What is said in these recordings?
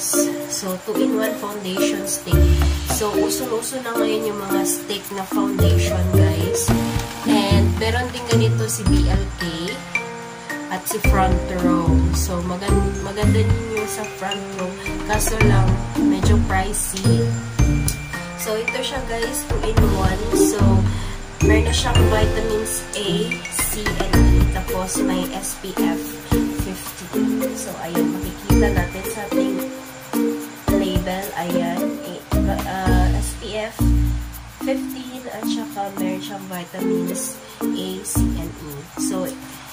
Yes. So, 2-in-1 foundation stick. So, uso-uso na ngayon yung mga stick na foundation, guys. And, meron din ganito si BLK at si front row. So, maganda, maganda din sa front row. Kaso lang, medyo pricey. So, ito siya, guys, 2-in-1. So, meron na siyang vitamins A, C, and E. Tapos, may SPF 50. So, ayun, makikita natin sa ating 15 at saka meron siyang vitamins A, C, and E. So,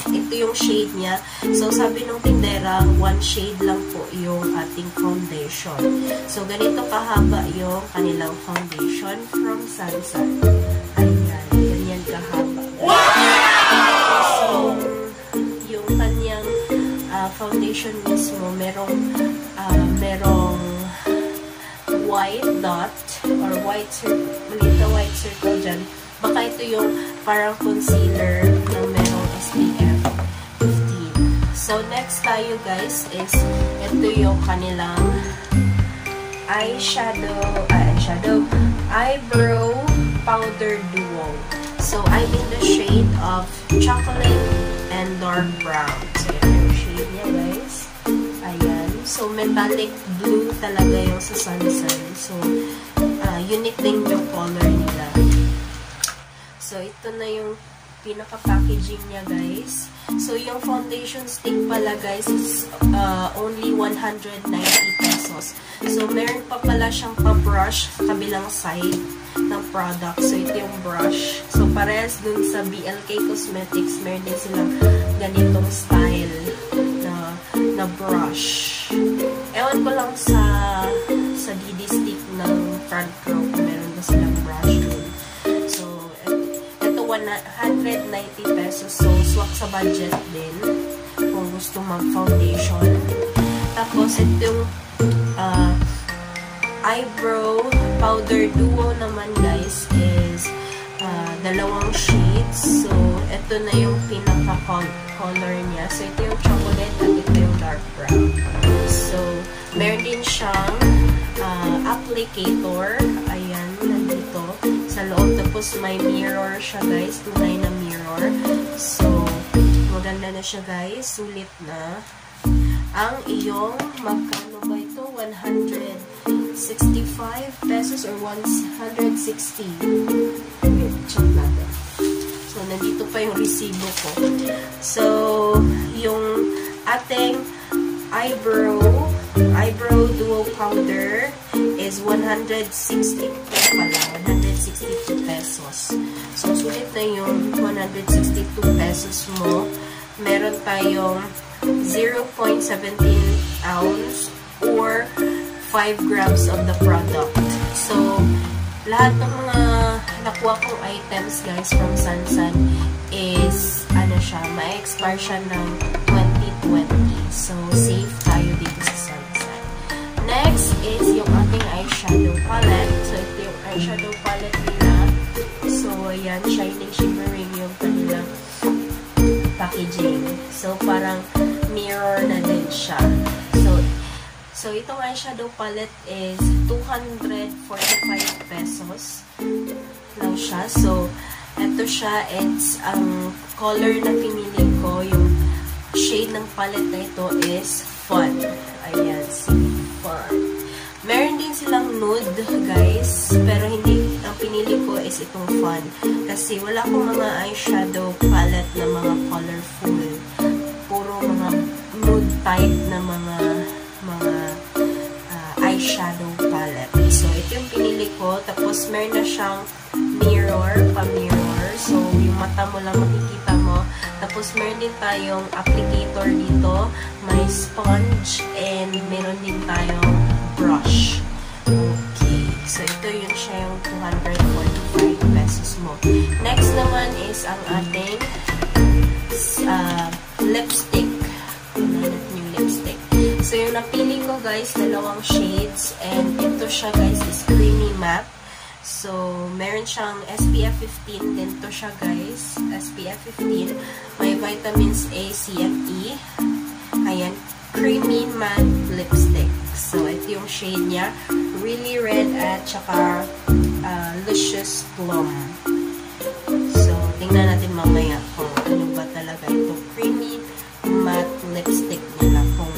ito yung shade niya. So, sabi nung tindera, one shade lang po yung ating foundation. So, ganito kahaba yung kanilang foundation from Sansan. Ayan, ganyan kahaba. So, yung kanyang uh, foundation mismo, merong uh, merong white dot or white circle, maliit na white circle dyan. Baka ito yung parang concealer na merong SPF 15. So, next tayo guys is ito yung kanilang eyeshadow, uh, eyeshadow, eyebrow powder duo. So, I'm in the shade of chocolate and dark brown. So, ito yung shade niya guys. So, metallic blue talaga yung sa Sunsun. So, uh, unique din yung color nila. So, ito na yung pinaka-packaging niya, guys. So, yung foundation stick pala, guys, is uh, only 190 pesos. So, meron pa pala siyang pa-brush kabilang side ng product. So, ito yung brush. So, parehas dun sa BLK Cosmetics, meron din silang ganitong style na, na brush. Ewan ko lang sa sa DD stick ng front row meron ba silang brush dun. So, ito 190 pesos. So, swak sa budget din kung gusto mag-foundation. Tapos, ito yung uh, eyebrow powder duo naman guys is uh, dalawang shades. So, ito na yung pinaka-color niya. So, ito yung chocolate at dark brown. So, meron din siyang uh, applicator. Ayan, nandito sa loob. Tapos, may mirror siya guys. Tunay na mirror. So, maganda na siya guys. Sulit na. Ang iyong, magkano ba ito? 165 pesos or 160. Wait, check natin. So, nandito pa yung resibo ko. So, yung ating eyebrow, eyebrow duo powder is 162 pala. 162 pesos. So, sulit na yung 162 pesos mo. Meron tayong 0.17 ounce or 5 grams of the product. So, lahat ng mga nakuha kong items, guys, from Sansan is, ano siya, ma-expire siya ng 2020. So, safe tayo dito sa Sansan. Next is yung ating eyeshadow palette. So, ito yung eyeshadow palette nila. So, ayan, shining, shimmering yung kanilang packaging. So, parang mirror na din siya. So, so itong eyeshadow palette is 245 pesos lang siya. So, ito siya, it's ang um, color na pinili ko, yung shade ng palette na ito is Fun. Ayan, si Fun. Meron din silang nude, guys, pero hindi, ang pinili ko is itong Fun. Kasi wala akong mga eyeshadow palette na mga colorful. Puro mga nude type na mga mga uh, eyeshadow palette. So, ito yung pinili ko. Tapos, meron na siyang mirror, pa-mirror. So, yung mata mo lang makikita. Tapos, meron din tayong applicator dito. May sponge and meron din tayong brush. Okay. So, ito yun siya yung 245 pesos mo. Next naman is ang ating uh, lipstick. Pinanat yung lipstick. So, yung napili ko guys, dalawang shades. And ito siya guys is creamy matte. So, meron siyang SPF 15. Then to siya guys, SPF 15. May vitamins A, C, and E. Ayan, creamy matte lipstick. So, ito yung shade niya. Really red at saka uh, luscious plum. So, tingnan natin mamaya kung ano ba talaga ito. Creamy matte lipstick nila. Kung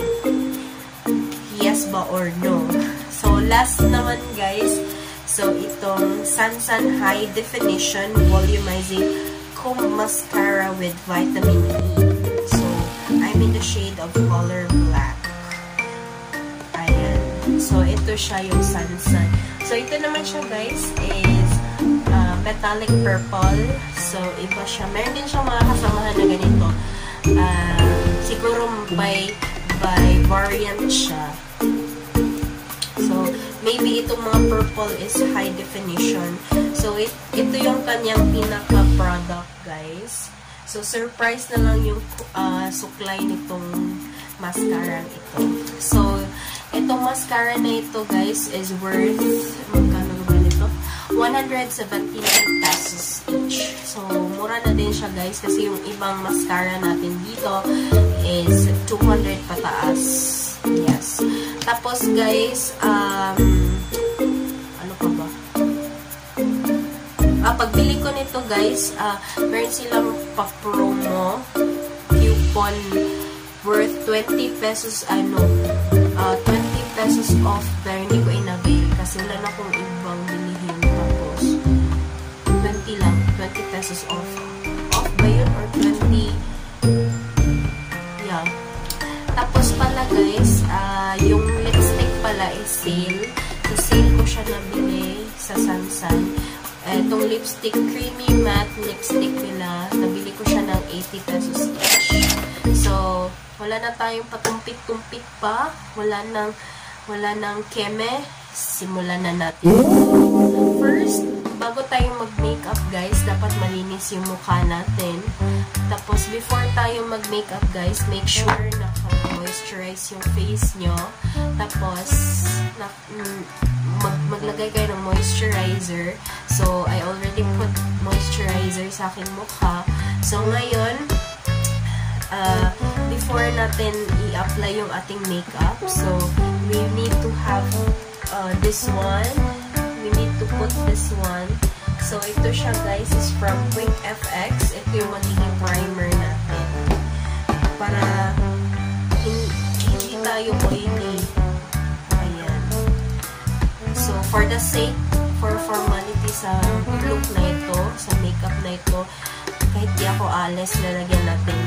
yes ba or no. So, last naman guys. So, itong Sansan High Definition Volumizing Comb Mascara with Vitamin E. So, I'm in the shade of color black. Ayan. So, ito siya yung Sansan. So, ito naman siya guys is uh, metallic purple. So, iba siya. Meron din siyang mga kasamahan na ganito. Uh, siguro by, by variant siya. Maybe itong mga purple is high definition. So, it, ito yung kanyang pinaka-product, guys. So, surprise na lang yung uh, suklay nitong mascara ito. So, itong mascara na ito, guys, is worth, magkano ba nito? 179 pesos each. So, mura na din siya, guys, kasi yung ibang mascara natin dito is 200 pataas. Yes. Tapos, guys, um, pagbili ko nito, guys, ah, meron silang pa-promo coupon worth 20 pesos, ano, uh, 20 pesos off, pero hindi ko inabil kasi wala na akong ibang bilihin. Tapos, 20 lang, 20 pesos off. Off ba yun? Or 20? Yeah. Tapos pala guys, uh, yung lipstick pala is sale. So, sale ko siya nabili sa Sansan. Itong lipstick, creamy matte lipstick nila, nabili ko siya ng 80 pesos each. So, wala na tayong patumpit-tumpit pa. Wala nang, wala nang keme. Simulan na natin. First, bago tayo mag-makeup guys, dapat malinis yung mukha natin. Tapos, before tayo mag-makeup guys, make sure naka-moisturize yung face nyo. Tapos, na, mag maglagay kayo ng moisturizer. So, I already put moisturizer sa aking mukha. So, ngayon, uh, before natin i-apply yung ating makeup, so, we need to have uh, this one. We need to put this one. So, ito siya guys is from Quick FX. Ito yung magiging primer natin. Para tayo oily. Ayan. So, for the sake, for formality sa look na ito, sa makeup na ito, kahit di ako alis, lalagyan natin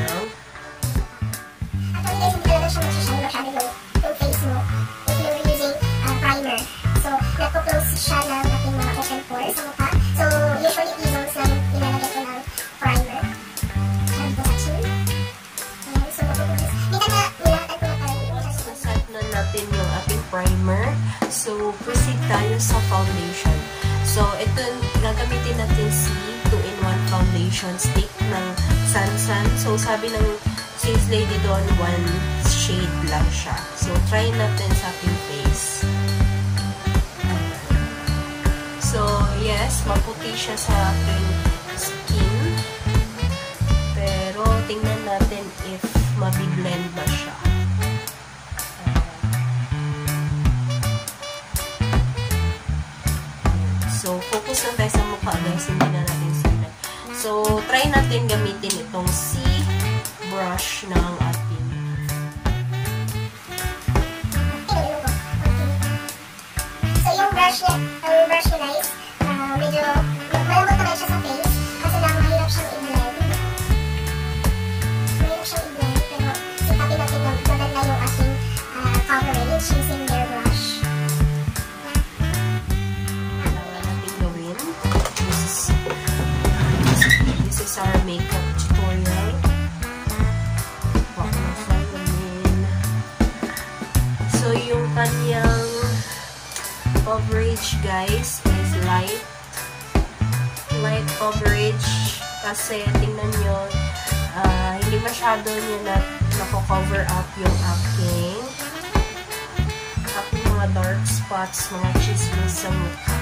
So, proceed tayo sa foundation. So, ito, gagamitin natin si 2-in-1 foundation stick ng Sansan. So, sabi ng sales lady doon, one shade lang siya. So, try natin sa ating face. So, yes, maputi siya sa ating skin. Pero, tingnan natin if mabiblend ba siya. Guys, hindi na natin sila. So, try natin gamitin itong C brush ng ating So, yung brush niya, ang brush niya guys, makeup tutorial. Wak na salamin. So, yung kanyang coverage, guys, is light. Light coverage. Kasi, tingnan nyo, uh, hindi masyado nyo na nako-cover up yung aking aking mga dark spots, mga chismis sa mukha.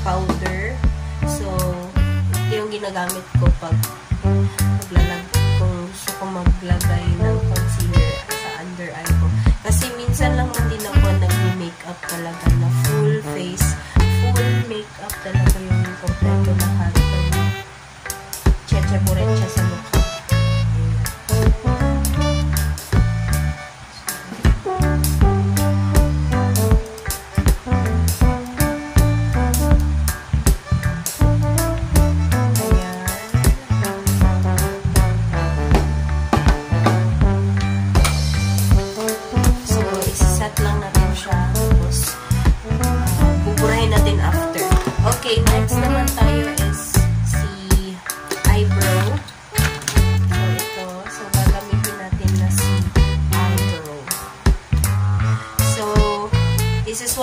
powder. So, ito yung ginagamit ko pag maglalag kung gusto ko maglagay ng concealer sa under eye ko. Kasi minsan lang din ako nag-makeup talaga na full face, full makeup talaga yung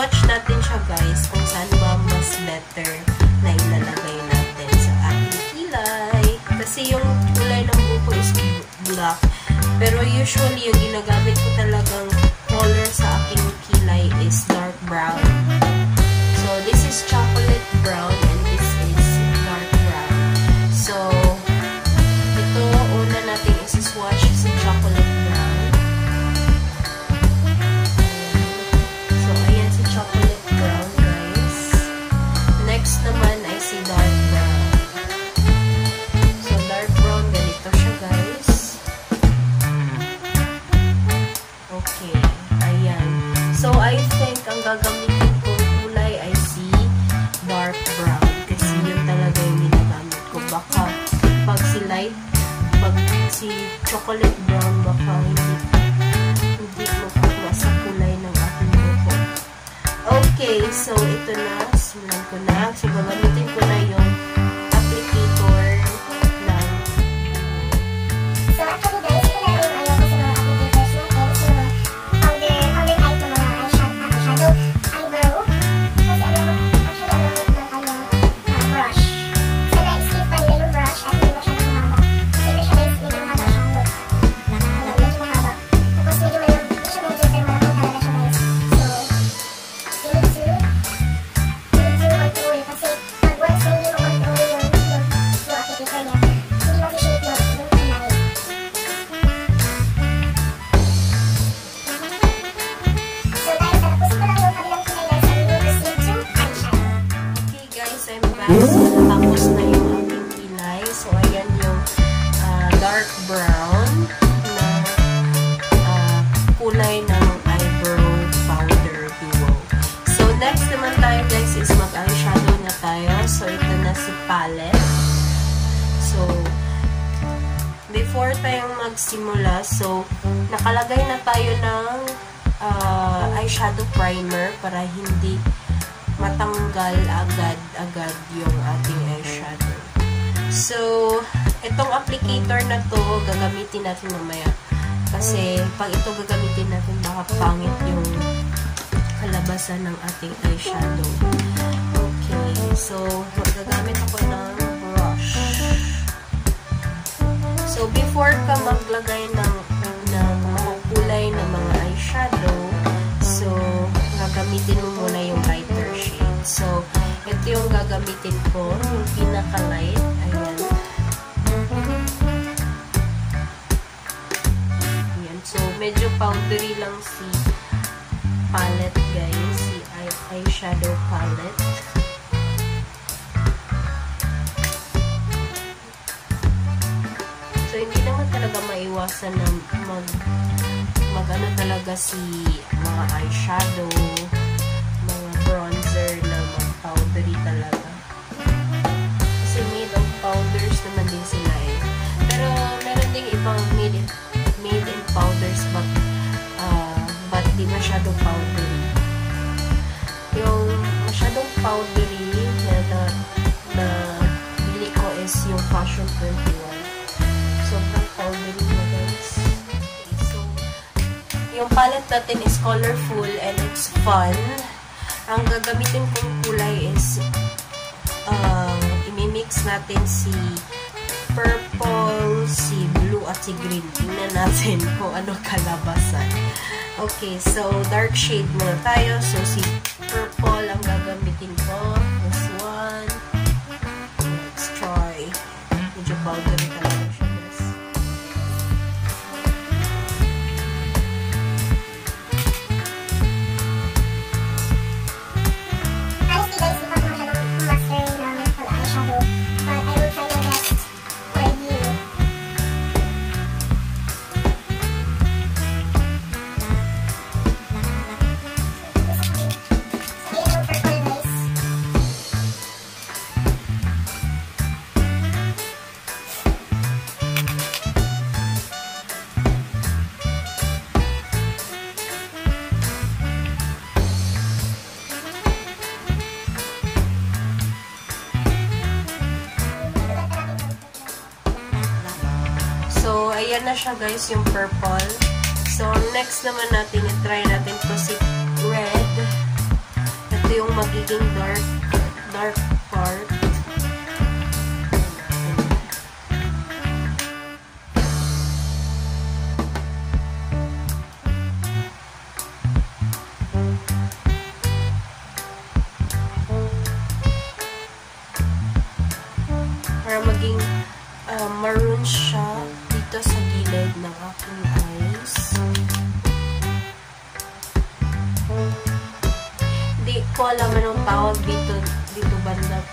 swatch natin siya guys kung saan ba mas better na ilalagay natin sa ating kilay. Kasi yung kulay ng buko is black. Pero usually yung ginagamit ko talagang color sa aking kilay is dark brown. So this is chocolate brown pag si light, pag si chocolate brown, baka hindi, hindi mo sa kulay ng aking buhok. Okay, so ito na. Simulan ko na. So, gagamitin ko na eyeshadow primer para hindi matanggal agad-agad yung ating eyeshadow. So, itong applicator na to, gagamitin natin mamaya. Kasi, pag ito gagamitin natin, baka pangit yung kalabasan ng ating eyeshadow. Okay, so, gagamit ako ng So, before ka maglagay ng ito yung gagamitin ko, yung pinaka-light. Ayan. Ayan. So, medyo powdery lang si palette, guys. Si eyeshadow palette. talaga maiwasan na mag mag ano talaga si mga eyeshadow, made in, made in powders but uh, but di masyadong powdery. Yung masyadong powdery na, na, na bili ko is yung Fashion 21 sobrang powdery mo guys. Okay, so, yung palette natin is colorful and it's fun. Ang gagamitin kong kulay is uh, imimix natin si purple, si blue, at si green. Tingnan natin kung ano kalabasan. Okay, so dark shade muna tayo. So, si purple ang gagamitin ko. This one. Let's try. Medyo powdery siya guys, yung purple. So, next naman natin, i-try natin to si red. Ito yung magiging dark, dark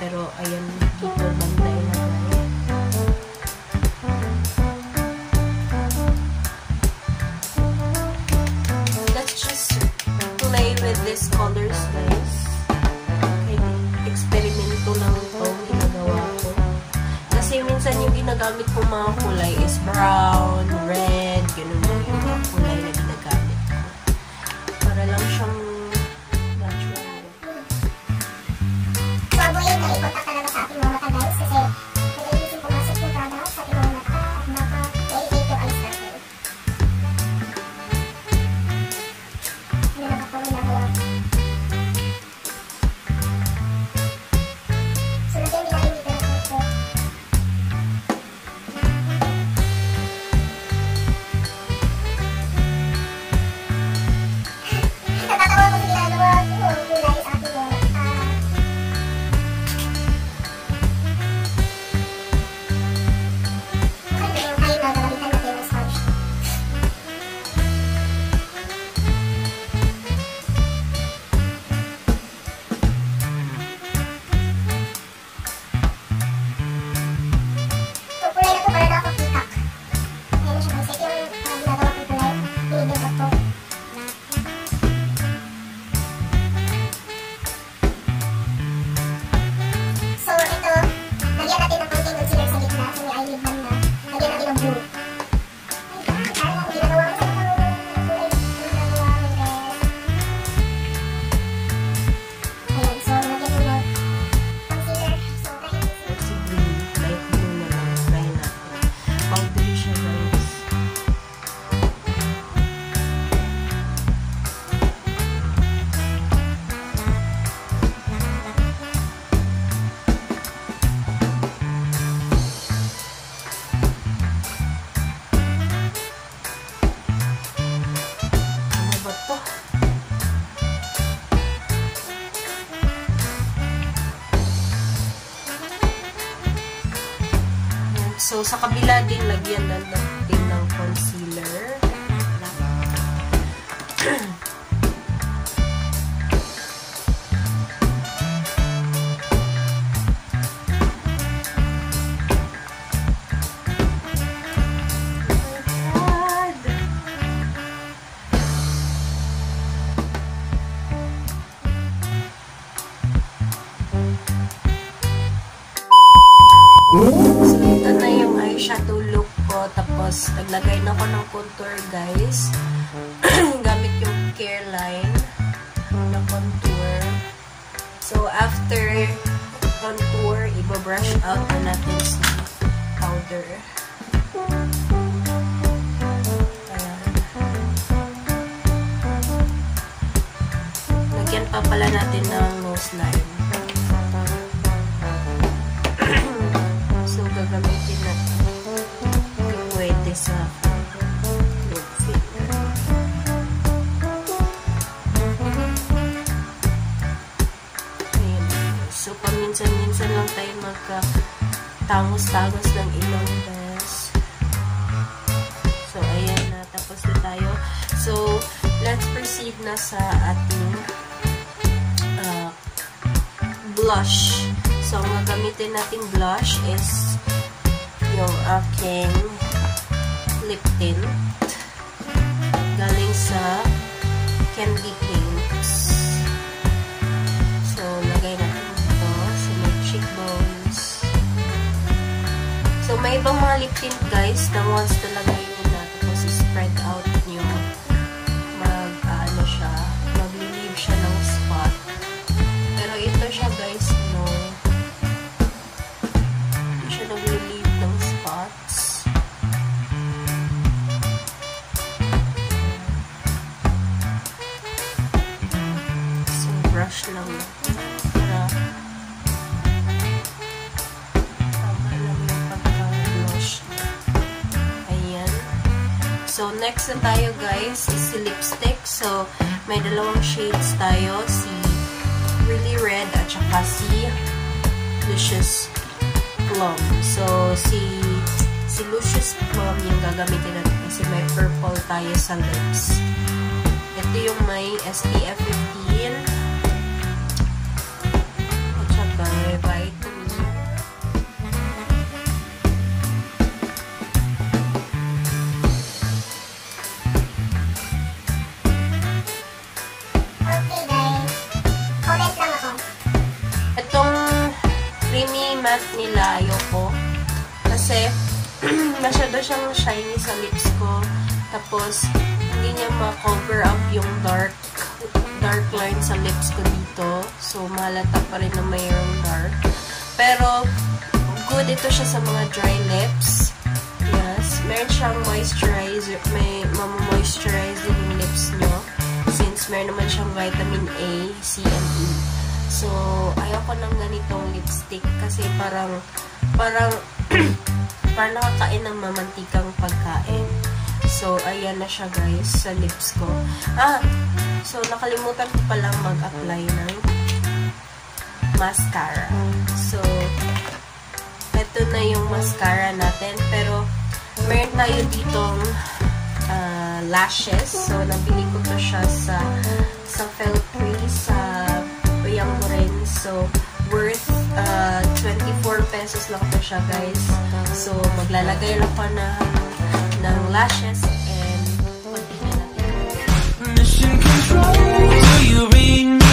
pero ayan, dito So, sa kabila din, lagyan na natin ng concealer. pa pala natin ng nose line. so, gagamitin natin yung pwede sa So, paminsan-minsan lang tayo magka-tangos-tangos ng ilong guys. So, ayan na. Tapos na tayo. So, let's proceed na sa ating blush. So, ang gagamitin nating blush is yung aking lip tint galing sa Candy Pinks. So, lagay natin ito sa my cheekbones. So, may ibang mga lip tint guys na wants to lagay next na tayo guys is si lipstick. So, may dalawang shades tayo. Si Really Red at saka si Lucious Plum. So, si si Lucious Plum yung gagamitin natin kasi may purple tayo sa lips. Ito yung may SPF siyang shiny sa lips ko. Tapos, hindi niya ma-cover up yung dark dark line sa lips ko dito. So, mahalata pa rin na mayroong dark. Pero, good ito siya sa mga dry lips. Yes. Meron siyang moisturizer. May mamamoisturize din yung lips nyo. Since meron naman siyang vitamin A, C, and E. So, ayoko ng ganitong lipstick kasi parang parang parang nakakain ng mamantikang pagkain. So, ayan na siya guys sa lips ko. Ah, so nakalimutan ko palang mag-apply ng mascara. So, ito na yung mascara natin. Pero, meron tayo ditong uh, lashes. So, nabili ko to siya sa sa Feltree, sa Uyang rin. So, worth uh, 24 pesos lang po siya, guys. So, maglalagay lang pa na ng lashes and konti na natin. Mission control, you read